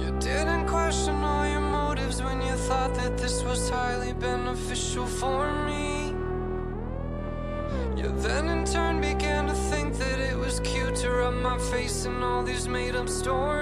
You didn't question all your motives when you thought that this was highly beneficial for me. You then in turn began to think that it was cute to rub my face in all these made up stories.